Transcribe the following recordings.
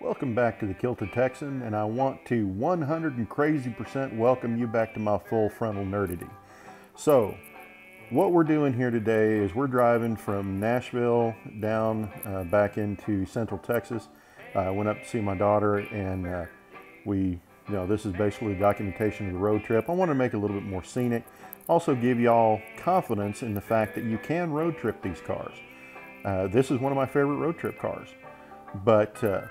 Welcome back to the Kilted Texan, and I want to 100 and crazy percent welcome you back to my full frontal nerdity. So, what we're doing here today is we're driving from Nashville down uh, back into Central Texas. I uh, went up to see my daughter, and uh, we, you know, this is basically documentation of the road trip. I want to make it a little bit more scenic. Also, give y'all confidence in the fact that you can road trip these cars. Uh, this is one of my favorite road trip cars, but uh,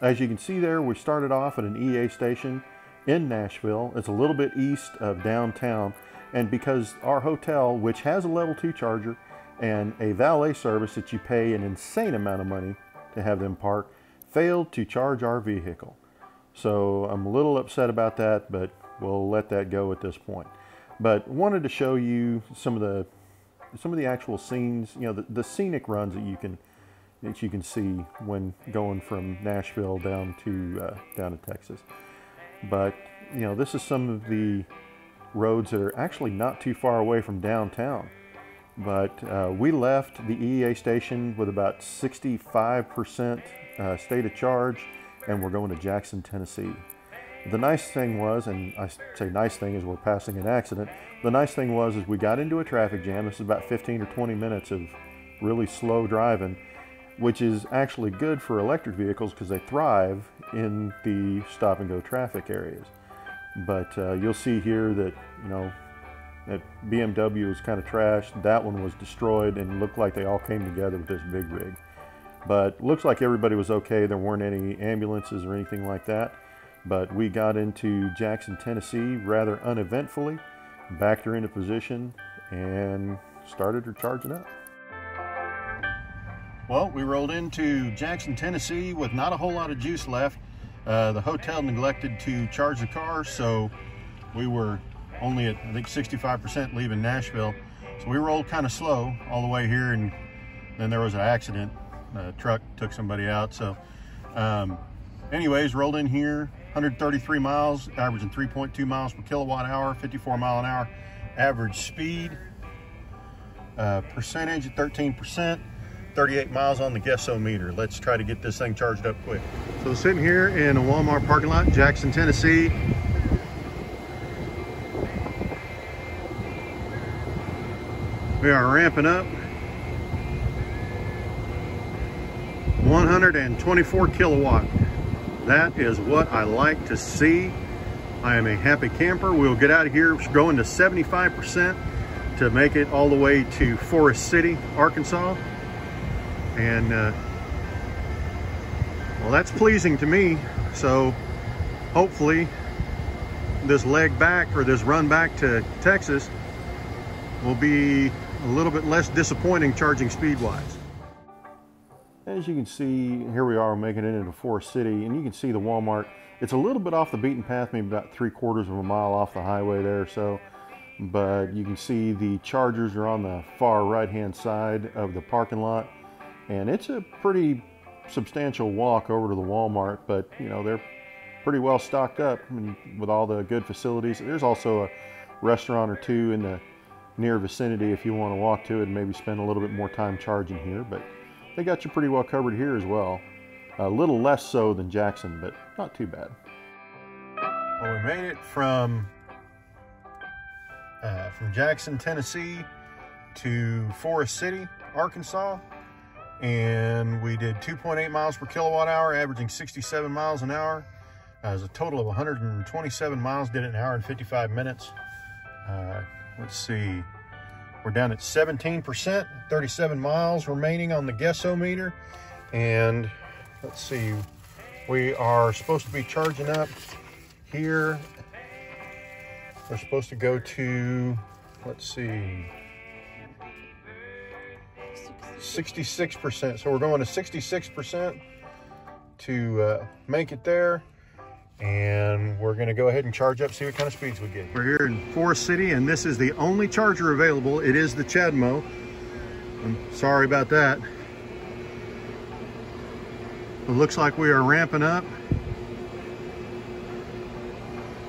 as you can see there, we started off at an EA station in Nashville. It's a little bit east of downtown. And because our hotel, which has a level two charger and a valet service that you pay an insane amount of money to have them park, failed to charge our vehicle. So I'm a little upset about that, but we'll let that go at this point. But wanted to show you some of the some of the actual scenes, you know, the, the scenic runs that you can that you can see when going from Nashville down to uh, down to Texas. But you know, this is some of the roads that are actually not too far away from downtown. But uh, we left the EEA station with about 65% uh, state of charge, and we're going to Jackson, Tennessee. The nice thing was, and I say nice thing is we're passing an accident. The nice thing was is we got into a traffic jam. This is about 15 or 20 minutes of really slow driving which is actually good for electric vehicles because they thrive in the stop and go traffic areas. But uh, you'll see here that, you know, that BMW was kind of trashed. That one was destroyed and looked like they all came together with this big rig. But looks like everybody was okay. There weren't any ambulances or anything like that. But we got into Jackson, Tennessee rather uneventfully, backed her into position, and started her charging up. Well, we rolled into Jackson, Tennessee with not a whole lot of juice left. Uh, the hotel neglected to charge the car, so we were only at, I think, 65% leaving Nashville. So we rolled kind of slow all the way here, and then there was an accident. A truck took somebody out. So, um, anyways, rolled in here, 133 miles, averaging 3.2 miles per kilowatt hour, 54 mile an hour average speed. Uh, percentage at 13%. 38 miles on the guessometer. Let's try to get this thing charged up quick. So sitting here in a Walmart parking lot, Jackson, Tennessee. We are ramping up. 124 kilowatt. That is what I like to see. I am a happy camper. We'll get out of here going to 75% to make it all the way to Forest City, Arkansas. And uh, well, that's pleasing to me. So hopefully this leg back or this run back to Texas will be a little bit less disappointing charging speed wise. As you can see, here we are making it into Forest City and you can see the Walmart. It's a little bit off the beaten path, maybe about three quarters of a mile off the highway there. So, but you can see the chargers are on the far right hand side of the parking lot and it's a pretty substantial walk over to the Walmart, but you know, they're pretty well stocked up with all the good facilities. There's also a restaurant or two in the near vicinity if you want to walk to it and maybe spend a little bit more time charging here, but they got you pretty well covered here as well. A little less so than Jackson, but not too bad. Well, we made it from uh, from Jackson, Tennessee to Forest City, Arkansas and we did 2.8 miles per kilowatt hour, averaging 67 miles an hour. As a total of 127 miles, did it in an hour and 55 minutes. Uh, let's see, we're down at 17%, 37 miles remaining on the guessometer. And let's see, we are supposed to be charging up here. We're supposed to go to, let's see, 66%. So we're going to 66% to uh, make it there. And we're gonna go ahead and charge up, see what kind of speeds we get. We're here in Forest City and this is the only charger available. It is the CHAdeMO. I'm sorry about that. It looks like we are ramping up.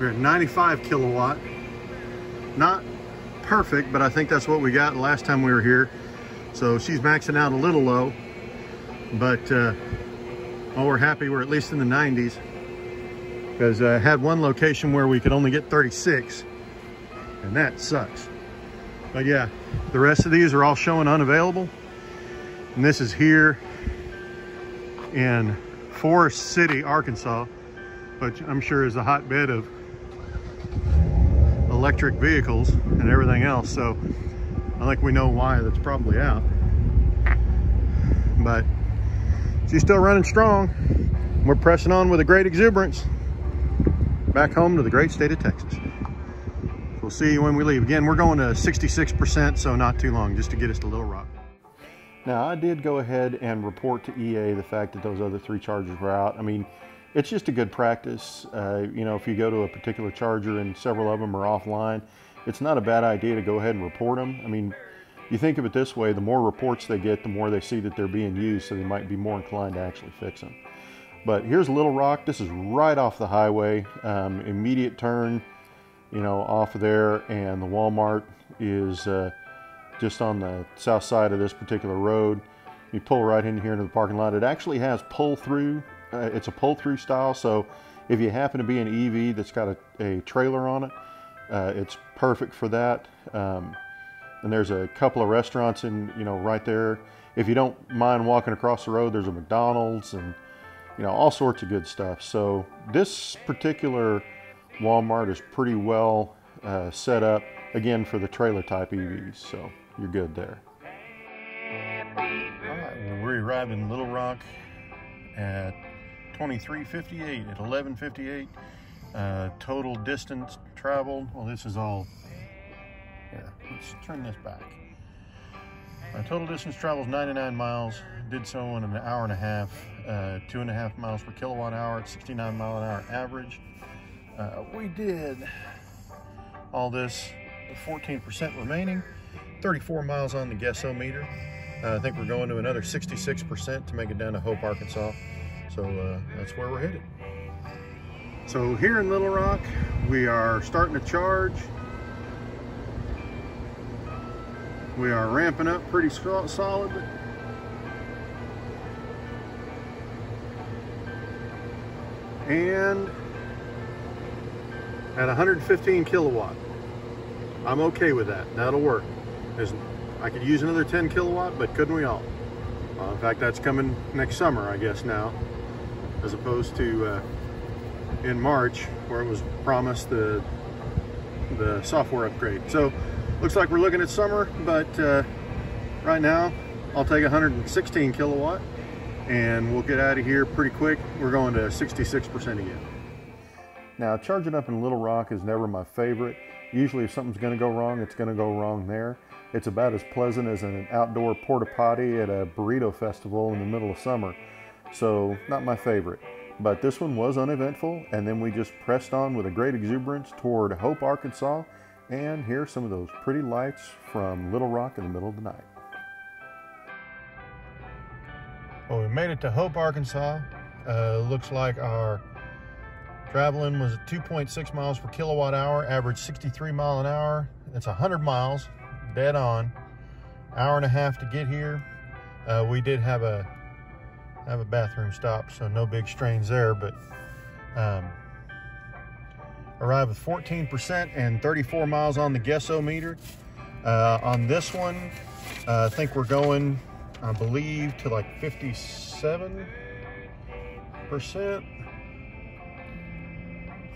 We're at 95 kilowatt. Not perfect, but I think that's what we got last time we were here. So she's maxing out a little low, but uh, well, we're happy we're at least in the 90s because I uh, had one location where we could only get 36 and that sucks. But yeah, the rest of these are all showing unavailable. And this is here in Forest City, Arkansas, which I'm sure is a hotbed of electric vehicles and everything else. So I think we know why that's probably out. But she's still running strong. We're pressing on with a great exuberance back home to the great state of Texas. We'll see you when we leave. Again, we're going to 66%, so not too long, just to get us to Little Rock. Now, I did go ahead and report to EA the fact that those other three chargers were out. I mean, it's just a good practice. Uh, you know, if you go to a particular charger and several of them are offline, it's not a bad idea to go ahead and report them. I mean, you think of it this way, the more reports they get, the more they see that they're being used, so they might be more inclined to actually fix them. But here's Little Rock. This is right off the highway, um, immediate turn, you know, off of there, and the Walmart is uh, just on the south side of this particular road. You pull right in here into the parking lot. It actually has pull through. Uh, it's a pull through style, so if you happen to be an EV that's got a, a trailer on it, uh, it's perfect for that. Um, and there's a couple of restaurants in, you know, right there. If you don't mind walking across the road, there's a McDonald's and, you know, all sorts of good stuff. So this particular Walmart is pretty well uh, set up, again, for the trailer type EVs. So you're good there. Right, we arrived in Little Rock at 2358 at 1158. Uh, total distance traveled, well, this is all here, let's turn this back. Our total distance travels 99 miles. Did so in an hour and a half, uh, two and a half miles per kilowatt hour at 69 mile an hour average. Uh, we did all this 14% remaining, 34 miles on the guessometer. Uh, I think we're going to another 66% to make it down to Hope, Arkansas. So uh, that's where we're headed. So here in Little Rock, we are starting to charge. We are ramping up pretty solid. And at 115 kilowatt. I'm okay with that. That'll work. I could use another 10 kilowatt, but couldn't we all? Uh, in fact, that's coming next summer, I guess now, as opposed to uh, in March, where it was promised the the software upgrade. So Looks like we're looking at summer, but uh, right now I'll take 116 kilowatt and we'll get out of here pretty quick. We're going to 66% again. Now charging up in Little Rock is never my favorite. Usually if something's gonna go wrong, it's gonna go wrong there. It's about as pleasant as an outdoor porta potty at a burrito festival in the middle of summer. So not my favorite. But this one was uneventful and then we just pressed on with a great exuberance toward Hope, Arkansas and here are some of those pretty lights from Little Rock in the middle of the night. Well, we made it to Hope, Arkansas. Uh, looks like our traveling was 2.6 miles per kilowatt hour, average 63 mile an hour. It's 100 miles, dead on. Hour and a half to get here. Uh, we did have a have a bathroom stop, so no big strains there, but um, arrived with 14% and 34 miles on the guessometer. Uh, on this one, uh, I think we're going, I believe, to like 57%.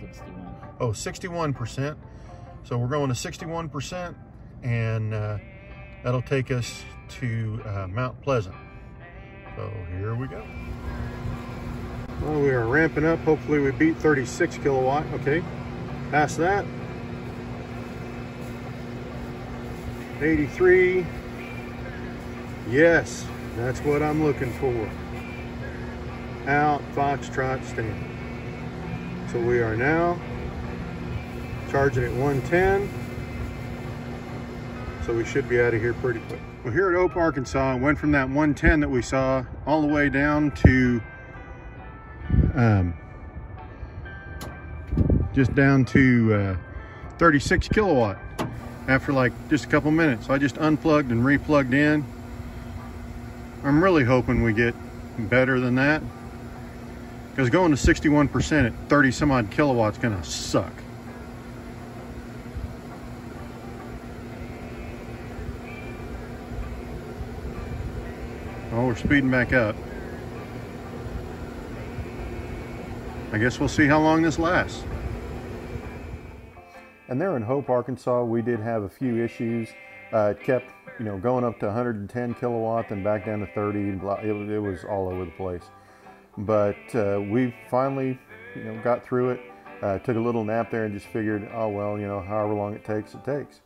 61. Oh, 61%. So we're going to 61% and uh, that'll take us to uh, Mount Pleasant. So here we go. Well, we are ramping up. Hopefully we beat 36 kilowatt. Okay, Past that, 83. Yes, that's what I'm looking for. Out, Foxtrot stand. So we are now charging at 110. So we should be out of here pretty quick. Well, here at Hope, Arkansas, I went from that 110 that we saw all the way down to um, just down to uh, 36 kilowatt after like just a couple minutes. So I just unplugged and replugged in. I'm really hoping we get better than that. Because going to 61% at 30 some odd kilowatts gonna suck. Oh, we're speeding back up. I guess we'll see how long this lasts. And there in Hope, Arkansas, we did have a few issues. Uh, it kept, you know, going up to 110 kilowatt, then back down to 30. It, it was all over the place. But uh, we finally, you know, got through it. Uh, took a little nap there and just figured, oh well, you know, however long it takes, it takes.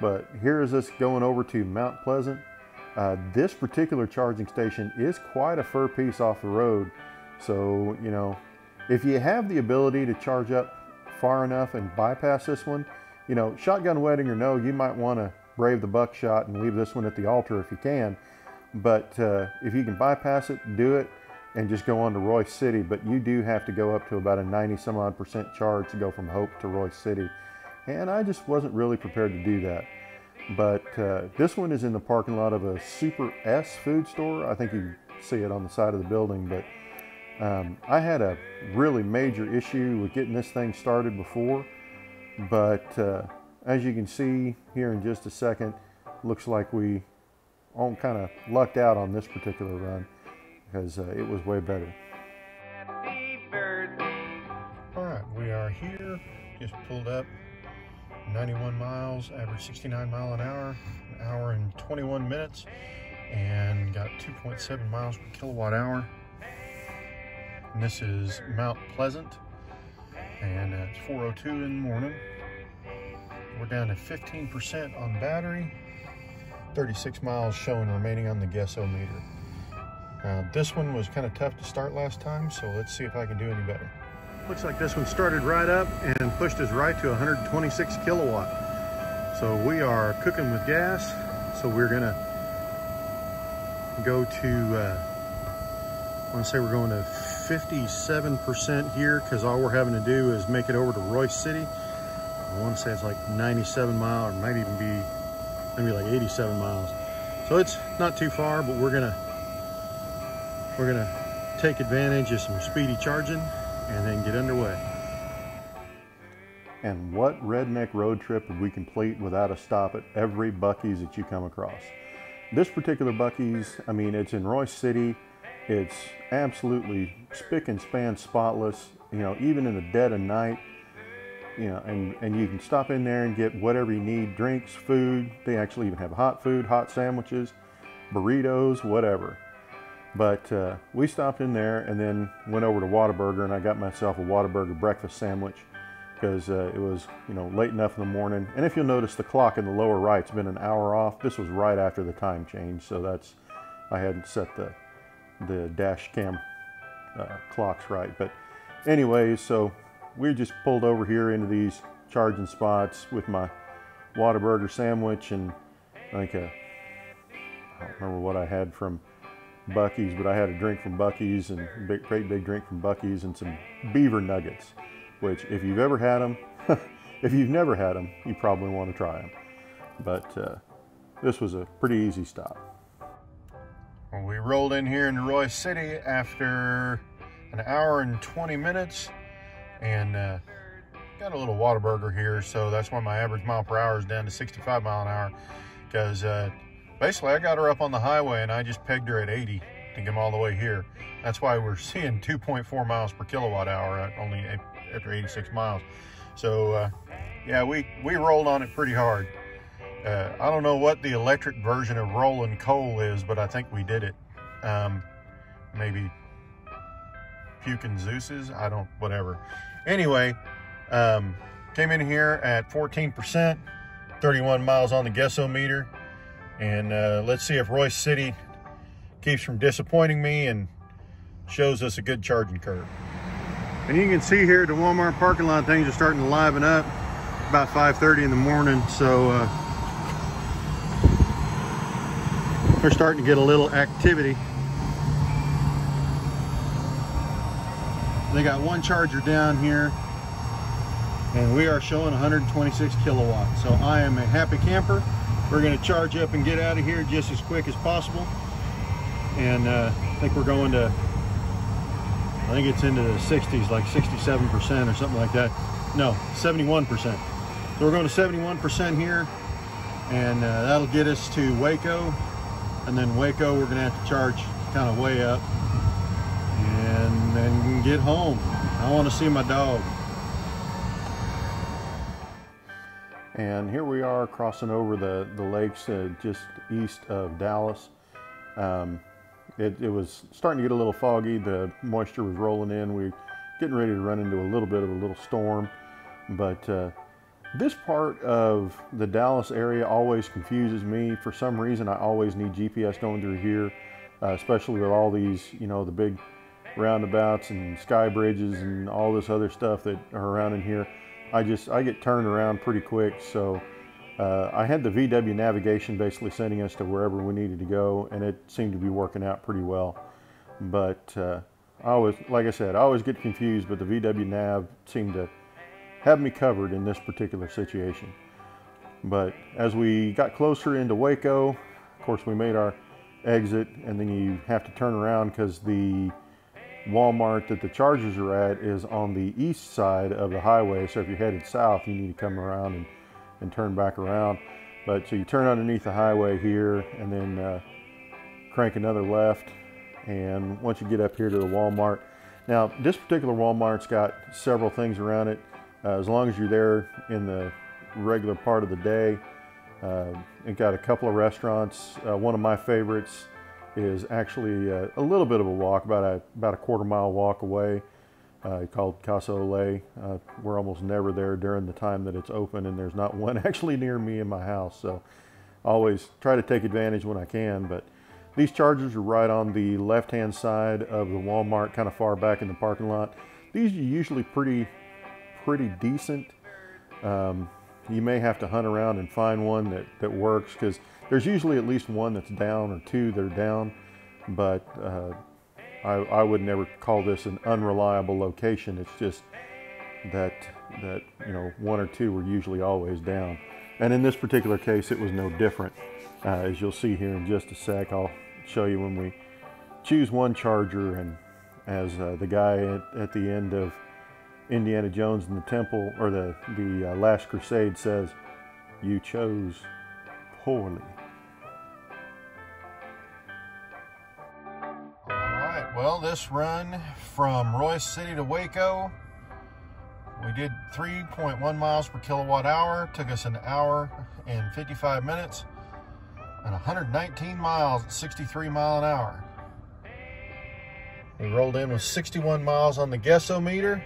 But here is us going over to Mount Pleasant. Uh, this particular charging station is quite a fur piece off the road. So, you know, if you have the ability to charge up far enough and bypass this one, you know, shotgun wedding or no, you might want to brave the buckshot and leave this one at the altar if you can. But uh, if you can bypass it, do it and just go on to Royse City. But you do have to go up to about a 90 some odd percent charge to go from Hope to Royse City. And I just wasn't really prepared to do that. But uh, this one is in the parking lot of a Super S food store. I think you see it on the side of the building. But um, I had a really major issue with getting this thing started before. But uh, as you can see here in just a second, looks like we all kind of lucked out on this particular run because uh, it was way better. All right, we are here, just pulled up 91 miles, average 69 mile an hour, an hour and 21 minutes, and got 2.7 miles per kilowatt hour. And this is Mount Pleasant, and it's 4.02 in the morning. We're down to 15% on battery, 36 miles showing remaining on the guessometer. Uh, this one was kind of tough to start last time, so let's see if I can do any better. Looks like this one started right up and pushed us right to 126 kilowatt. So we are cooking with gas. So we're gonna go to, uh, I wanna say we're going to 57% here because all we're having to do is make it over to Royse City. I wanna say it's like 97 mile or might even be maybe like 87 miles. So it's not too far, but we're gonna, we're gonna take advantage of some speedy charging and then get underway. And what redneck road trip would we complete without a stop at every Buc-ee's that you come across? This particular Buc-ee's, I mean, it's in Royse City. It's absolutely spick and span spotless, you know, even in the dead of night, you know, and, and you can stop in there and get whatever you need, drinks, food. They actually even have hot food, hot sandwiches, burritos, whatever. But uh, we stopped in there and then went over to Whataburger and I got myself a Whataburger breakfast sandwich because uh, it was, you know, late enough in the morning. And if you'll notice, the clock in the lower right's been an hour off. This was right after the time change, so that's I hadn't set the the dash cam uh, clocks right. But anyways, so we just pulled over here into these charging spots with my Whataburger sandwich and I think uh, I don't remember what I had from Buc-ee's, but I had a drink from Buc-ee's and a big, great big drink from Buc-ee's and some beaver nuggets, which if you've ever had them, if you've never had them, you probably want to try them. But uh, this was a pretty easy stop. Well, we rolled in here in Royse City after an hour and 20 minutes and uh, got a little Whataburger here. So that's why my average mile per hour is down to 65 mile an hour because uh, basically I got her up on the highway and I just pegged her at 80 to get all the way here. That's why we're seeing 2.4 miles per kilowatt hour only after 86 miles. So uh, yeah, we, we rolled on it pretty hard. Uh, I don't know what the electric version of rolling coal is, but I think we did it. Um, maybe puking Zeus's, I don't, whatever. Anyway, um, came in here at 14%, 31 miles on the guessometer. And uh, let's see if Royse City keeps from disappointing me and shows us a good charging curve. And you can see here at the Walmart parking lot, things are starting to liven up about 5.30 in the morning. So uh, we're starting to get a little activity. They got one charger down here and we are showing 126 kilowatts. So I am a happy camper. We're going to charge up and get out of here just as quick as possible. And uh, I think we're going to, I think it's into the 60s, like 67% or something like that. No, 71%. So we're going to 71% here, and uh, that'll get us to Waco. And then Waco, we're gonna have to charge kind of way up and then get home. I want to see my dog. And here we are crossing over the, the lakes uh, just east of Dallas. Um, it, it, was starting to get a little foggy. The moisture was rolling in. We are getting ready to run into a little bit of a little storm. But uh, this part of the Dallas area always confuses me. For some reason, I always need GPS going through here, uh, especially with all these, you know, the big roundabouts and sky bridges and all this other stuff that are around in here. I just I get turned around pretty quick. So uh, I had the VW navigation basically sending us to wherever we needed to go, and it seemed to be working out pretty well. But uh, I always, like I said, I always get confused, but the VW nav seemed to have me covered in this particular situation. But as we got closer into Waco, of course, we made our exit, and then you have to turn around because the Walmart that the Chargers are at is on the east side of the highway. So if you're headed south, you need to come around and, and turn back around. But so you turn underneath the highway here and then uh, crank another left. And once you get up here to the Walmart, now this particular Walmart's got several things around it. Uh, as long as you're there in the regular part of the day, uh, it got a couple of restaurants. Uh, one of my favorites is actually a, uh, a, little bit of a walk, about a, about a quarter mile walk away, uh, called Casa Ole. Uh, we're almost never there during the time that it's open, and there's not one actually near me in my house. So always try to take advantage when I can. But these chargers are right on the left-hand side of the Walmart, kind of far back in the parking lot. These are usually pretty, pretty decent. Um, you may have to hunt around and find one that, that works because there's usually at least one that's down or two that are down, but uh, I, I, would never call this an unreliable location. It's just that that you know one or two were usually always down, and in this particular case, it was no different. Uh, as you'll see here in just a sec, I'll show you when we choose one charger, and as uh, the guy at, at, the end of Indiana Jones and the Temple, or the the uh, Last Crusade says, "You chose poorly." Well, this run from Royse City to Waco, we did 3.1 miles per kilowatt hour. Took us an hour and 55 minutes and 119 miles at 63 mile an hour. We rolled in with 61 miles on the Guessometer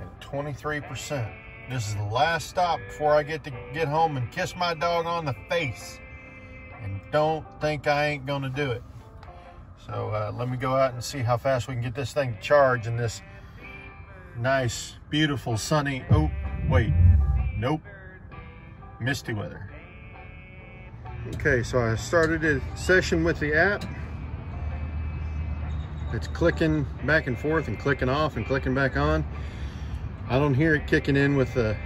and 23%. This is the last stop before I get to get home and kiss my dog on the face. And don't think I ain't gonna do it. So uh, let me go out and see how fast we can get this thing charged in this nice, beautiful, sunny, oh, wait, nope, misty weather. Okay, so I started a session with the app. It's clicking back and forth and clicking off and clicking back on. I don't hear it kicking in with the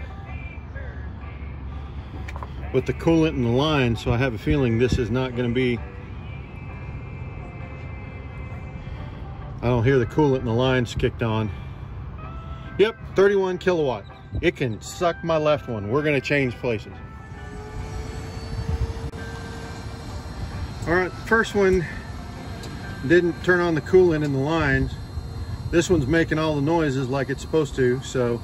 with the coolant in the line, so I have a feeling this is not going to be I don't hear the coolant in the lines kicked on. Yep, 31 kilowatt. It can suck my left one. We're gonna change places. All right, first one didn't turn on the coolant in the lines. This one's making all the noises like it's supposed to, so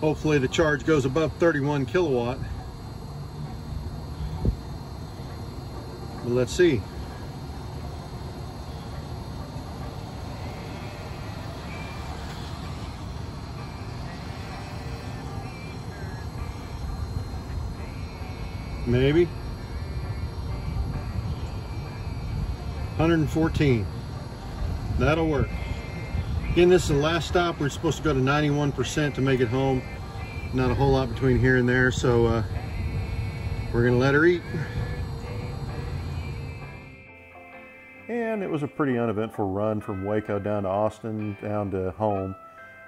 hopefully the charge goes above 31 kilowatt. But let's see. Maybe. 114 that'll work. Again this is the last stop. We're supposed to go to 91 percent to make it home. Not a whole lot between here and there so uh, we're gonna let her eat. And it was a pretty uneventful run from Waco down to Austin down to home.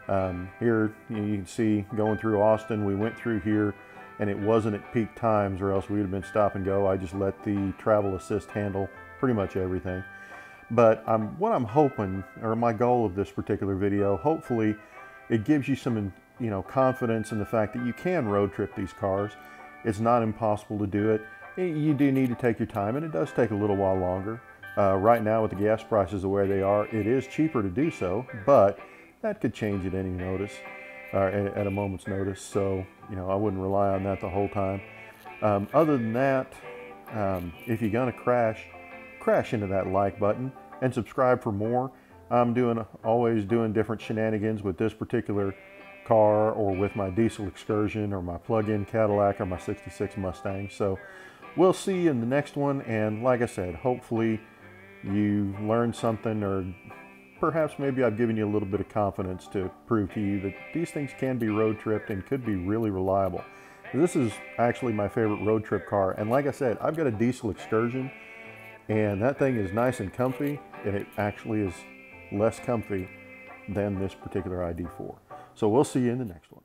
Um, here you can see going through Austin. We went through here and it wasn't at peak times or else we would have been stop and go. I just let the travel assist handle pretty much everything. But I'm, what I'm hoping, or my goal of this particular video, hopefully it gives you some you know, confidence in the fact that you can road trip these cars. It's not impossible to do it. You do need to take your time, and it does take a little while longer. Uh, right now, with the gas prices the way they are, it is cheaper to do so, but that could change at any notice, uh, at a moment's notice. So, you know, I wouldn't rely on that the whole time. Um, other than that, um, if you're gonna crash, crash into that like button and subscribe for more. I'm doing always doing different shenanigans with this particular car or with my diesel excursion or my plug-in Cadillac or my 66 Mustang. So we'll see you in the next one. And like I said, hopefully you learned something or perhaps maybe I've given you a little bit of confidence to prove to you that these things can be road tripped and could be really reliable. This is actually my favorite road trip car. And like I said, I've got a diesel excursion and that thing is nice and comfy and it actually is less comfy than this particular ID4. So we'll see you in the next one.